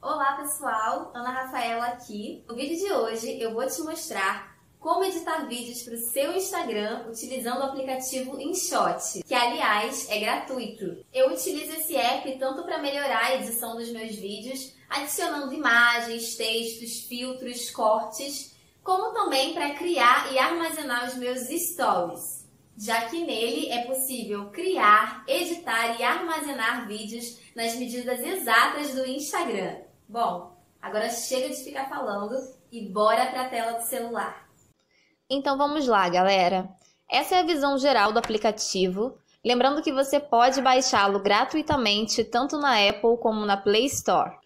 Olá pessoal, Ana Rafaela aqui. No vídeo de hoje eu vou te mostrar como editar vídeos para o seu Instagram utilizando o aplicativo InShot, que aliás é gratuito. Eu utilizo esse app tanto para melhorar a edição dos meus vídeos, adicionando imagens, textos, filtros, cortes, como também para criar e armazenar os meus stories, já que nele é possível criar, editar e armazenar vídeos nas medidas exatas do Instagram. Bom, agora chega de ficar falando e bora para a tela do celular. Então vamos lá, galera. Essa é a visão geral do aplicativo. Lembrando que você pode baixá-lo gratuitamente tanto na Apple como na Play Store.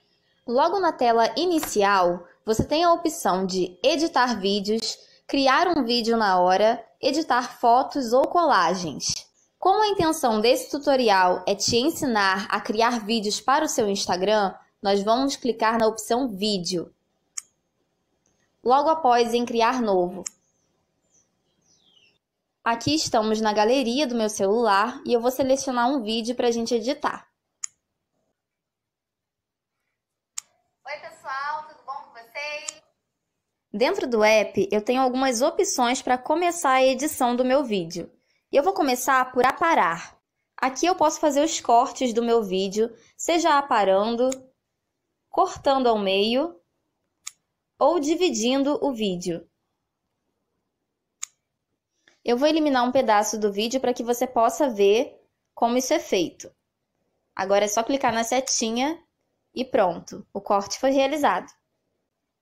Logo na tela inicial, você tem a opção de editar vídeos, criar um vídeo na hora, editar fotos ou colagens. Como a intenção desse tutorial é te ensinar a criar vídeos para o seu Instagram, nós vamos clicar na opção Vídeo. Logo após em Criar Novo. Aqui estamos na galeria do meu celular e eu vou selecionar um vídeo para a gente editar. Oi pessoal, tudo bom com vocês? Dentro do app eu tenho algumas opções para começar a edição do meu vídeo. E eu vou começar por aparar. Aqui eu posso fazer os cortes do meu vídeo, seja aparando, cortando ao meio ou dividindo o vídeo. Eu vou eliminar um pedaço do vídeo para que você possa ver como isso é feito. Agora é só clicar na setinha e pronto, o corte foi realizado.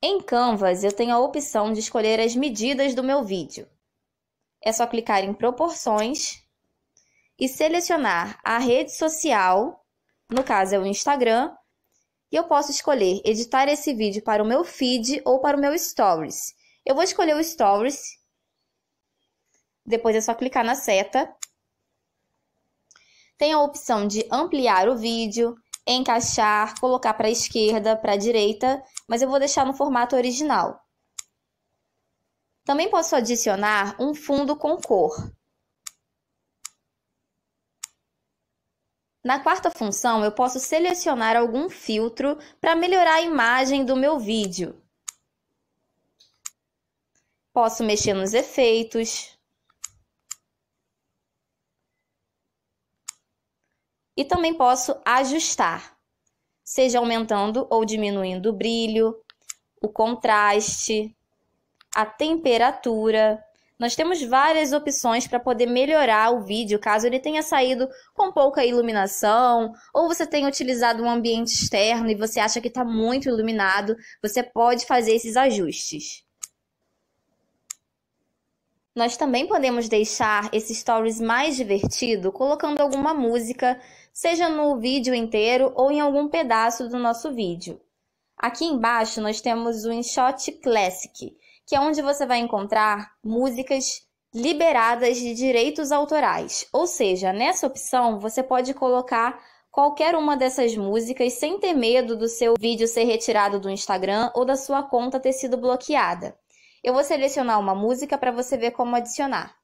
Em Canvas, eu tenho a opção de escolher as medidas do meu vídeo. É só clicar em Proporções e selecionar a rede social, no caso é o Instagram, e eu posso escolher editar esse vídeo para o meu feed ou para o meu Stories. Eu vou escolher o Stories depois é só clicar na seta. Tem a opção de ampliar o vídeo, encaixar, colocar para a esquerda, para a direita, mas eu vou deixar no formato original. Também posso adicionar um fundo com cor. Na quarta função, eu posso selecionar algum filtro para melhorar a imagem do meu vídeo. Posso mexer nos efeitos, E também posso ajustar, seja aumentando ou diminuindo o brilho, o contraste, a temperatura. Nós temos várias opções para poder melhorar o vídeo caso ele tenha saído com pouca iluminação ou você tenha utilizado um ambiente externo e você acha que está muito iluminado, você pode fazer esses ajustes. Nós também podemos deixar esse stories mais divertido colocando alguma música, seja no vídeo inteiro ou em algum pedaço do nosso vídeo. Aqui embaixo nós temos o InShot Classic, que é onde você vai encontrar músicas liberadas de direitos autorais. Ou seja, nessa opção você pode colocar qualquer uma dessas músicas sem ter medo do seu vídeo ser retirado do Instagram ou da sua conta ter sido bloqueada. Eu vou selecionar uma música para você ver como adicionar.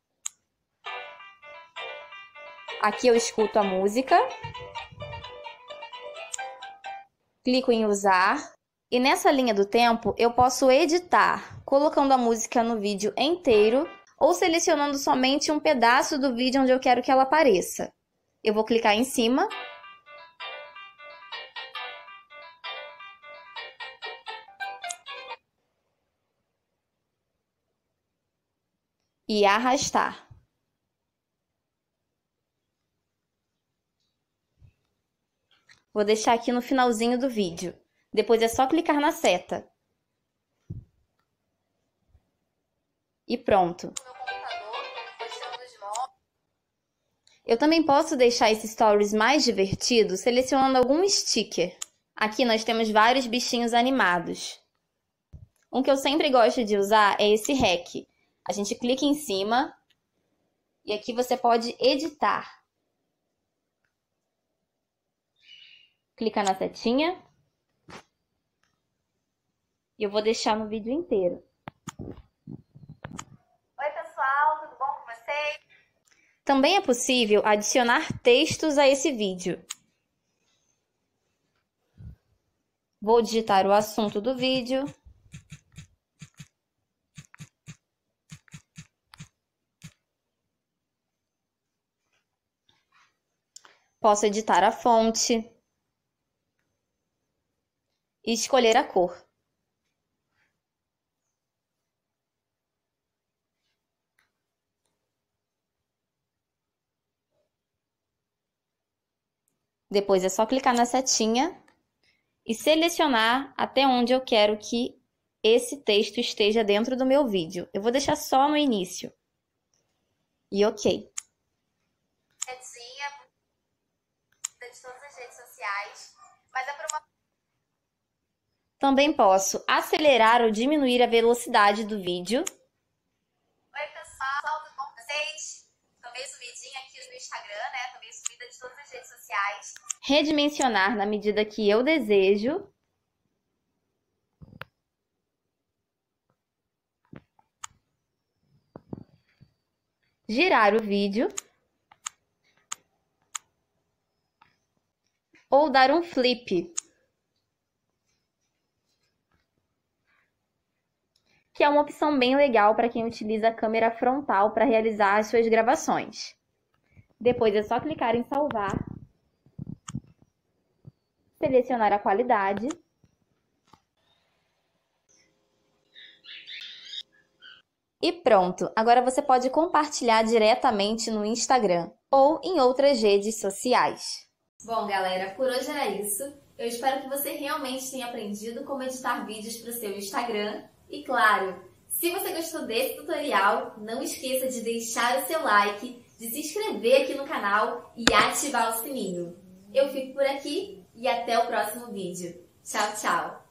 Aqui eu escuto a música. Clico em usar. E nessa linha do tempo, eu posso editar, colocando a música no vídeo inteiro ou selecionando somente um pedaço do vídeo onde eu quero que ela apareça. Eu vou clicar em cima e arrastar. Vou deixar aqui no finalzinho do vídeo. Depois é só clicar na seta. E pronto. Eu também posso deixar esses stories mais divertidos selecionando algum sticker. Aqui nós temos vários bichinhos animados. Um que eu sempre gosto de usar é esse REC, a gente clica em cima e aqui você pode editar. Clica na setinha. E eu vou deixar no vídeo inteiro. Oi, pessoal, tudo bom com vocês? Também é possível adicionar textos a esse vídeo. Vou digitar o assunto do vídeo. Posso editar a fonte e escolher a cor. Depois é só clicar na setinha e selecionar até onde eu quero que esse texto esteja dentro do meu vídeo. Eu vou deixar só no início. E ok. As redes sociais, mas é por uma... Também posso acelerar ou diminuir a velocidade do vídeo. Oi, pessoal, tudo bom com vocês? Também subidinha aqui no Instagram, né? Também subida de todas as redes sociais redimensionar na medida que eu desejo. Girar o vídeo. Ou dar um flip. Que é uma opção bem legal para quem utiliza a câmera frontal para realizar as suas gravações. Depois é só clicar em salvar selecionar a qualidade. E pronto! Agora você pode compartilhar diretamente no Instagram ou em outras redes sociais. Bom, galera, por hoje era isso. Eu espero que você realmente tenha aprendido como editar vídeos para o seu Instagram. E claro, se você gostou desse tutorial, não esqueça de deixar o seu like, de se inscrever aqui no canal e ativar o sininho. Eu fico por aqui e até o próximo vídeo. Tchau, tchau!